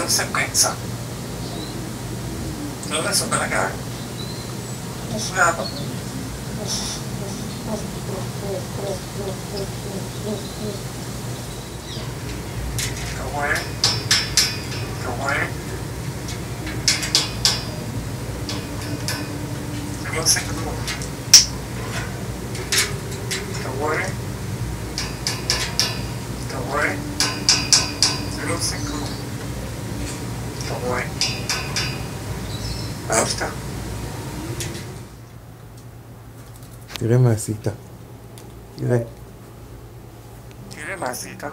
conseguenza. Non la gara. Bravo. Come? Come? Non sei tu. Come? Come? Non Vamos lá. Vamos tá. Tira a macita.